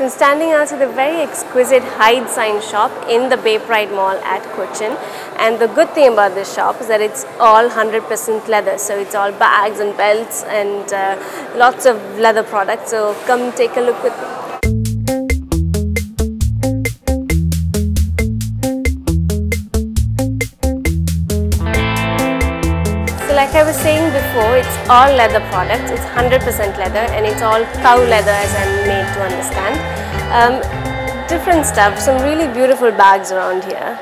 I'm standing outside the very exquisite Hidesign shop in the Bay Pride Mall at Cochin. And the good thing about this shop is that it's all 100% leather. So it's all bags and belts and uh, lots of leather products. So come take a look with me. I was saying before, it's all leather products. It's 100% leather and it's all cow leather as I'm made to understand. Um, different stuff, some really beautiful bags around here.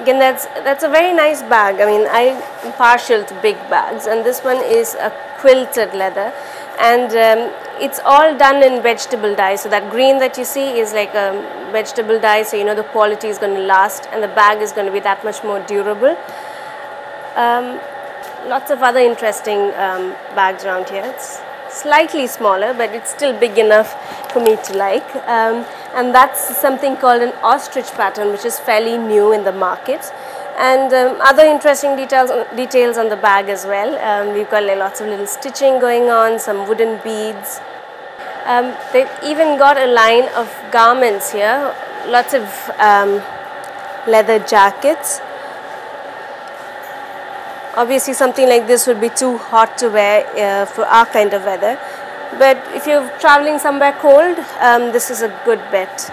Again, that's, that's a very nice bag. I mean, I'm partial to big bags and this one is a quilted leather and um, it's all done in vegetable dye. So that green that you see is like a vegetable dye so you know the quality is going to last and the bag is going to be that much more durable. Um, lots of other interesting um, bags around here. It's slightly smaller, but it's still big enough for me to like. Um, and that's something called an ostrich pattern, which is fairly new in the market. And um, other interesting details details on the bag as well. Um, we've got like, lots of little stitching going on, some wooden beads. Um, they've even got a line of garments here, lots of um, leather jackets. Obviously something like this would be too hot to wear uh, for our kind of weather. But if you're traveling somewhere cold, um, this is a good bet.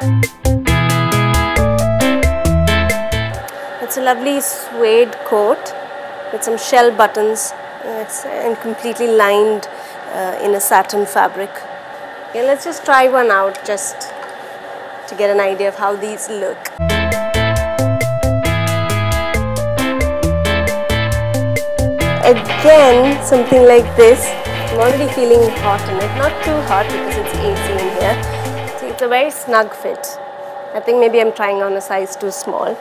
It's a lovely suede coat with some shell buttons uh, it's, and completely lined uh, in a satin fabric. Okay, let's just try one out just to get an idea of how these look. Again something like this. I'm already feeling hot in it. Not too hot because it's AC in here. So it's a very snug fit. I think maybe I'm trying on a size too small.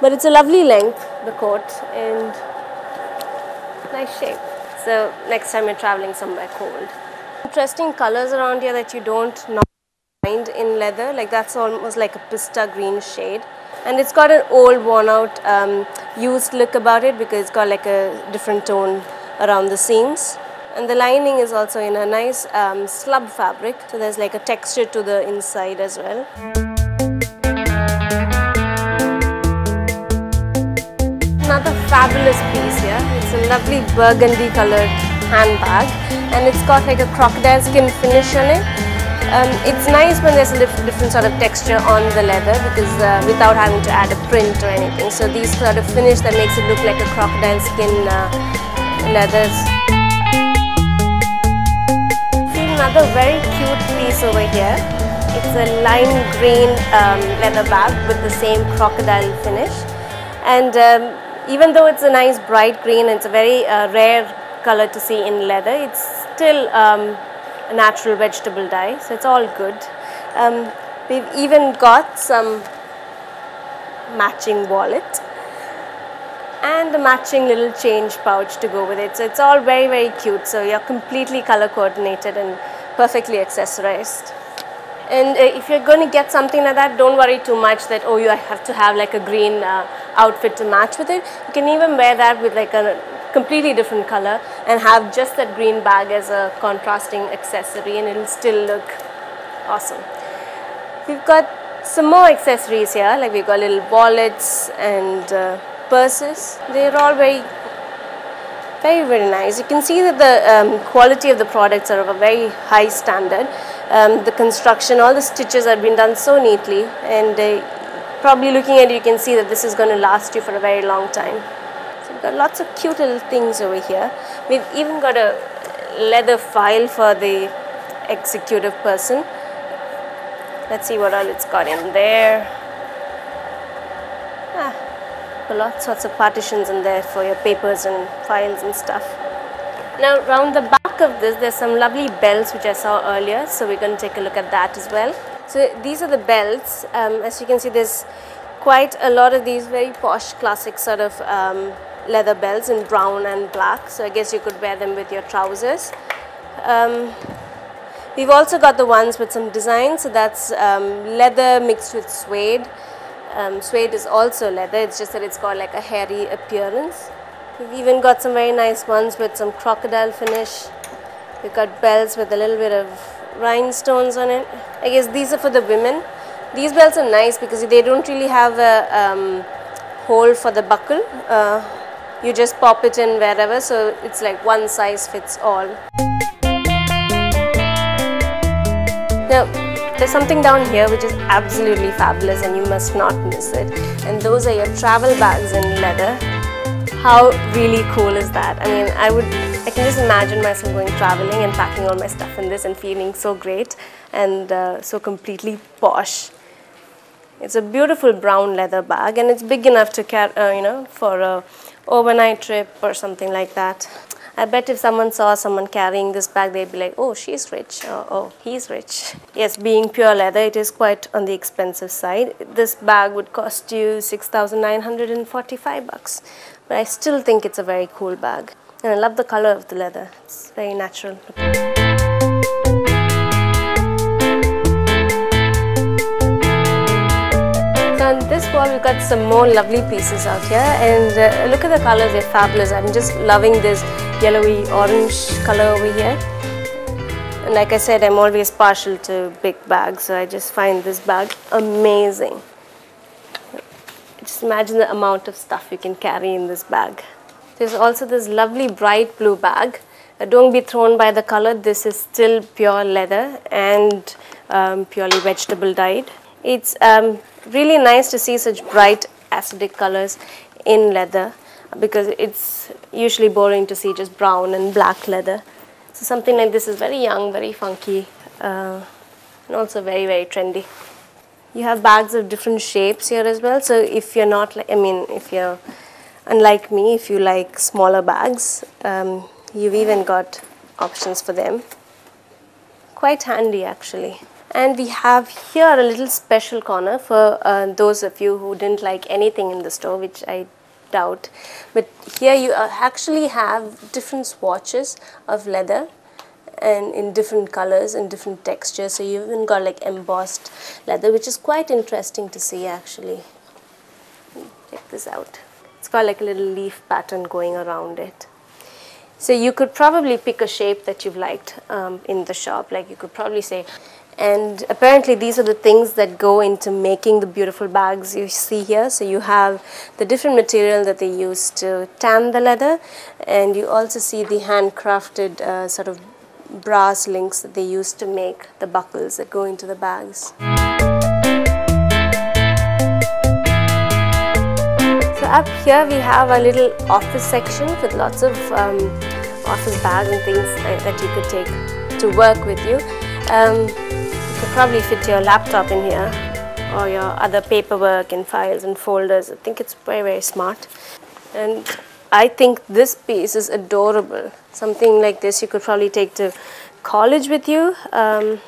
But it's a lovely length the coat and nice shape. So next time you're traveling somewhere cold. Interesting colors around here that you don't normally find in leather. Like that's almost like a pista green shade. And it's got an old worn out um, used look about it because it's got like a different tone around the seams. And the lining is also in a nice um, slub fabric so there's like a texture to the inside as well. Another fabulous piece here, it's a lovely burgundy colored handbag and it's got like a crocodile skin finish on it um, it's nice when there's a different sort of texture on the leather because uh, without having to add a print or anything. So these sort of finish that makes it look like a crocodile skin uh, leathers. See another very cute piece over here. It's a lime green um, leather bag with the same crocodile finish. And um, even though it's a nice bright green, it's a very uh, rare color to see in leather, it's still um, natural vegetable dye, so it's all good. Um, we've even got some matching wallet and a matching little change pouch to go with it. So it's all very, very cute. So you're completely color coordinated and perfectly accessorized. And uh, if you're going to get something like that, don't worry too much that, oh, you have to have like a green uh, outfit to match with it. You can even wear that with like a completely different color and have just that green bag as a contrasting accessory and it'll still look awesome. We've got some more accessories here like we've got little wallets and uh, purses. They're all very very very nice. You can see that the um, quality of the products are of a very high standard. Um, the construction, all the stitches have been done so neatly and uh, probably looking at it you can see that this is going to last you for a very long time. We've got lots of cute little things over here. We've even got a leather file for the executive person. Let's see what all it's got in there. Ah, lots sorts of partitions in there for your papers and files and stuff. Now around the back of this there's some lovely belts which I saw earlier so we're going to take a look at that as well. So these are the belts. Um, as you can see there's quite a lot of these very posh classic sort of um, leather belts in brown and black so I guess you could wear them with your trousers. Um, we've also got the ones with some design so that's um, leather mixed with suede. Um, suede is also leather it's just that it's got like a hairy appearance. We've even got some very nice ones with some crocodile finish. We've got belts with a little bit of rhinestones on it. I guess these are for the women. These belts are nice because they don't really have a um, hole for the buckle. Uh, you just pop it in wherever so it's like one size fits all. Now there's something down here which is absolutely fabulous and you must not miss it and those are your travel bags in leather. How really cool is that? I mean I would I can just imagine myself going traveling and packing all my stuff in this and feeling so great and uh, so completely posh. It's a beautiful brown leather bag and it's big enough to carry, uh, you know, for a overnight trip or something like that. I bet if someone saw someone carrying this bag, they'd be like, oh, she's rich, or oh, he's rich. Yes, being pure leather, it is quite on the expensive side. This bag would cost you 6,945 bucks, but I still think it's a very cool bag. And I love the color of the leather. It's very natural. We've got some more lovely pieces out here and uh, look at the colors, they're fabulous. I'm just loving this yellowy orange color over here. And like I said, I'm always partial to big bags, so I just find this bag amazing. Just imagine the amount of stuff you can carry in this bag. There's also this lovely bright blue bag. Uh, don't be thrown by the color, this is still pure leather and um, purely vegetable dyed. It's um, really nice to see such bright acidic colors in leather because it's usually boring to see just brown and black leather. So something like this is very young, very funky uh, and also very, very trendy. You have bags of different shapes here as well. So if you're not, I mean, if you're unlike me, if you like smaller bags, um, you've even got options for them. Quite handy actually. And we have here a little special corner for uh, those of you who didn't like anything in the store, which I doubt. But here you uh, actually have different swatches of leather and in different colors and different textures. So you've even got like embossed leather, which is quite interesting to see actually. Check this out. It's got like a little leaf pattern going around it. So you could probably pick a shape that you've liked um, in the shop. Like you could probably say, and apparently these are the things that go into making the beautiful bags you see here. So you have the different material that they use to tan the leather and you also see the handcrafted uh, sort of brass links that they use to make the buckles that go into the bags. So up here we have a little office section with lots of um, office bags and things that you could take to work with you. Um, could probably fit your laptop in here or your other paperwork and files and folders. I think it's very, very smart. And I think this piece is adorable. Something like this you could probably take to college with you. Um,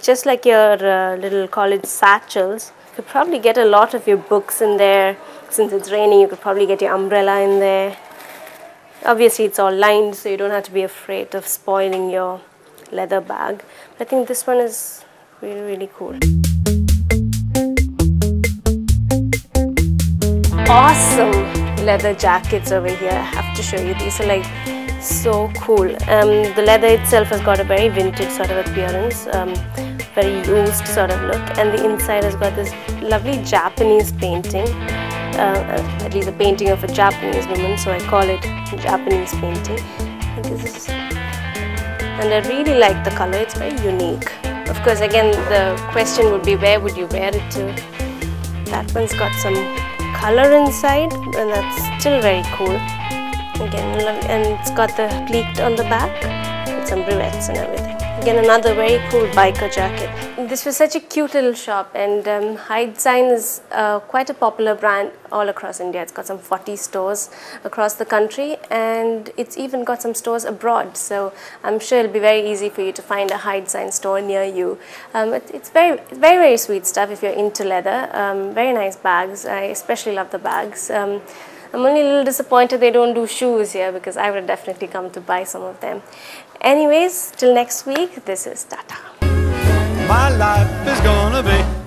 just like your uh, little college satchels, you could probably get a lot of your books in there. Since it's raining, you could probably get your umbrella in there. Obviously, it's all lined, so you don't have to be afraid of spoiling your leather bag. I think this one is really, really cool. Awesome leather jackets over here. I have to show you. These are like so cool. Um, the leather itself has got a very vintage sort of appearance, um, very used sort of look, and the inside has got this lovely Japanese painting. Uh, at least a painting of a Japanese woman, so I call it Japanese painting. this is and I really like the color, it's very unique. Of course, again, the question would be where would you wear it to? That one's got some color inside and that's still very cool. Again, and it's got the pleat on the back with some rivets and everything. Again, another very cool biker jacket. This was such a cute little shop and um, Hidesign is uh, quite a popular brand all across India. It's got some 40 stores across the country and it's even got some stores abroad. So I'm sure it'll be very easy for you to find a Hidesign store near you. Um, it, it's very, very, very sweet stuff if you're into leather. Um, very nice bags. I especially love the bags. I'm only a little disappointed they don't do shoes here because I would definitely come to buy some of them. Anyways, till next week, this is Tata. My life is gonna be